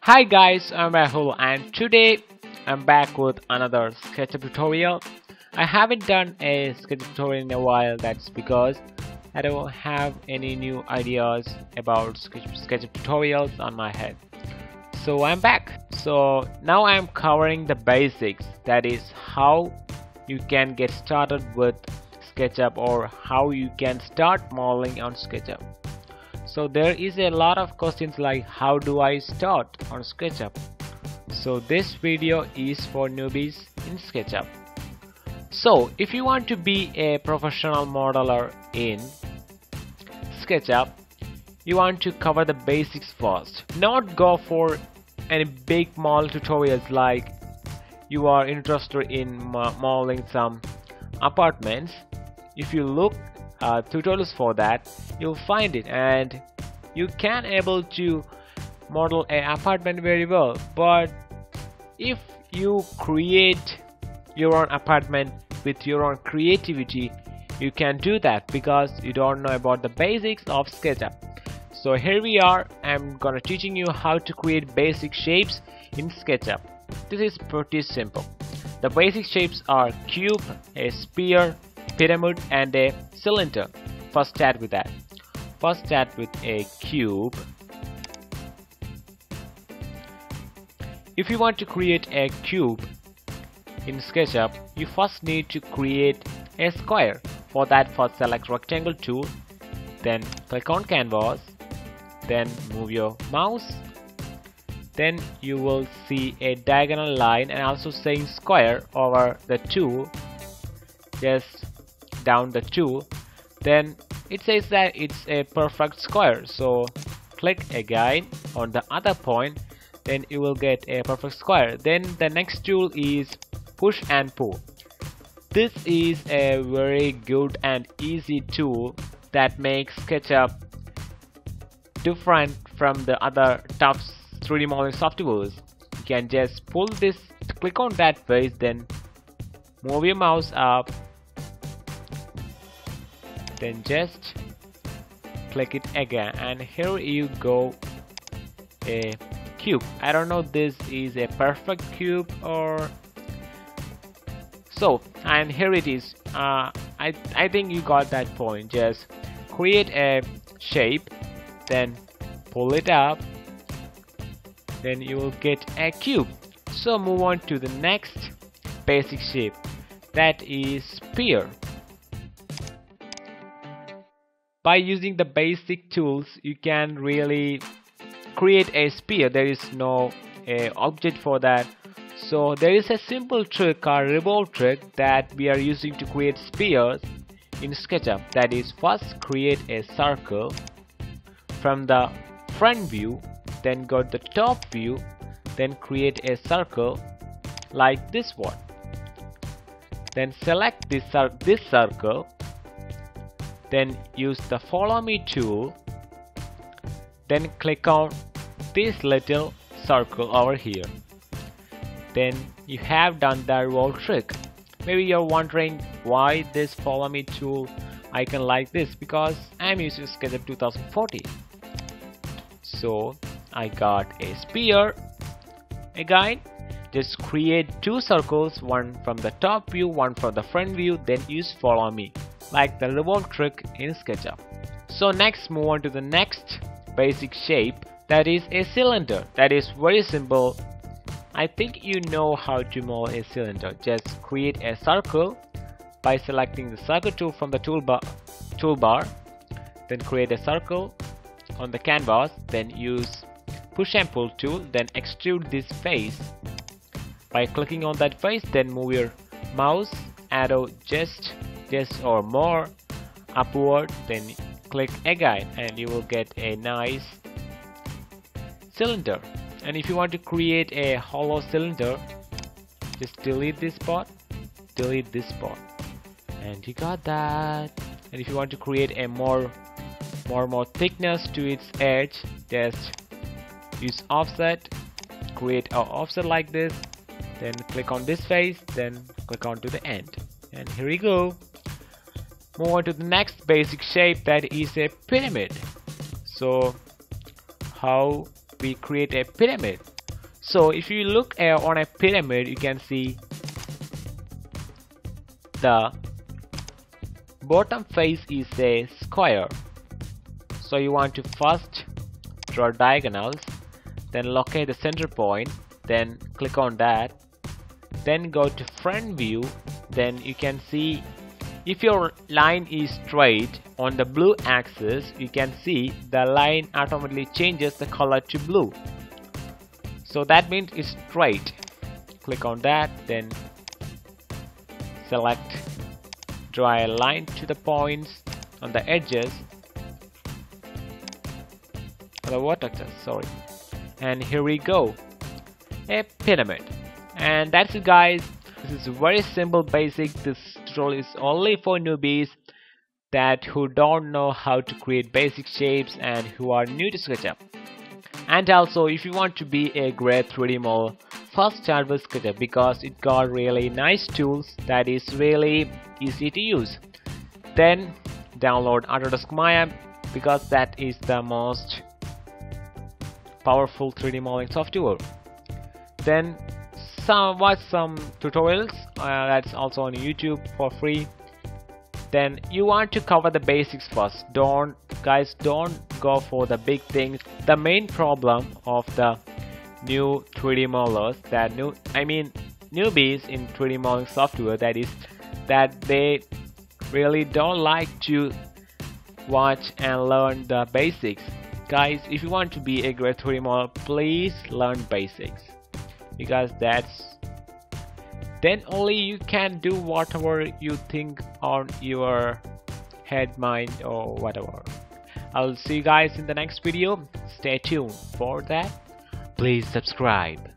Hi guys, I'm Rahul and today I'm back with another SketchUp tutorial. I haven't done a SketchUp tutorial in a while, that's because I don't have any new ideas about SketchUp tutorials on my head. So I'm back. So now I'm covering the basics, that is how you can get started with SketchUp or how you can start modeling on SketchUp. So there is a lot of questions like how do I start on SketchUp? So this video is for newbies in SketchUp. So if you want to be a professional modeler in SketchUp, you want to cover the basics first. Not go for any big model tutorials like you are interested in modeling some apartments. If you look uh, tutorials for that you'll find it. And you can able to model an apartment very well but if you create your own apartment with your own creativity you can do that because you don't know about the basics of SketchUp. So here we are. I'm gonna teaching you how to create basic shapes in SketchUp. This is pretty simple. The basic shapes are cube, a sphere, pyramid and a cylinder. First start with that. First start with a cube. If you want to create a cube in SketchUp, you first need to create a square. For that, first select rectangle tool, then click on canvas, then move your mouse, then you will see a diagonal line and also saying square over the two just down the two then it says that it's a perfect square. So click again on the other point then you will get a perfect square. Then the next tool is push and pull. This is a very good and easy tool that makes SketchUp different from the other tough 3D modeling softwares. You can just pull this, click on that face, then move your mouse up then just click it again. And here you go a cube. I don't know this is a perfect cube or so. And here it is. Uh, I, I think you got that point. Just create a shape then pull it up. Then you will get a cube. So move on to the next basic shape. That is sphere by using the basic tools you can really create a sphere there is no uh, object for that. So there is a simple trick called revolve trick that we are using to create spheres in SketchUp. That is first create a circle from the front view then go to the top view then create a circle like this one. Then select this, this circle then use the follow me tool then click on this little circle over here. Then you have done the revolve trick. Maybe you're wondering why this follow me tool icon like this because I'm using SketchUp 2014 so I got a sphere again just create two circles one from the top view one from the front view then use follow me like the revolve trick in SketchUp. So next move on to the next basic shape that is a cylinder. That is very simple. I think you know how to mold a cylinder. Just create a circle by selecting the circle tool from the toolbar toolbar then create a circle on the canvas then use push and pull tool then extrude this face. By clicking on that face then move your mouse arrow just this or more upward then click again and you will get a nice cylinder. And if you want to create a hollow cylinder just delete this spot delete this spot and you got that. And if you want to create a more more more thickness to its edge just use offset create a offset like this then click on this face then click on to the end. And here we go move on to the next basic shape that is a pyramid. So how we create a pyramid. So if you look uh, on a pyramid you can see the bottom face is a square. So you want to first draw diagonals then locate the center point then click on that then go to front view then you can see if your line is straight on the blue axis you can see the line automatically changes the color to blue. So that means it's straight. Click on that then select draw a line to the points on the edges. The vertices sorry. And here we go. A pyramid. And that's it guys. This is very simple basic. This tutorial is only for newbies that who don't know how to create basic shapes and who are new to SketchUp. And also if you want to be a great 3D model first start with SketchUp because it got really nice tools that is really easy to use. Then download Autodesk Maya because that is the most powerful 3D modeling software. Then some watch some tutorials uh, that's also on YouTube for free. Then you want to cover the basics first. Don't guys don't go for the big things. The main problem of the new 3D modelers that new I mean newbies in 3D modeling software that is that they really don't like to watch and learn the basics. Guys if you want to be a great 3D modeler please learn basics because that's then only you can do whatever you think on your head mind or whatever. I'll see you guys in the next video. Stay tuned for that. Please subscribe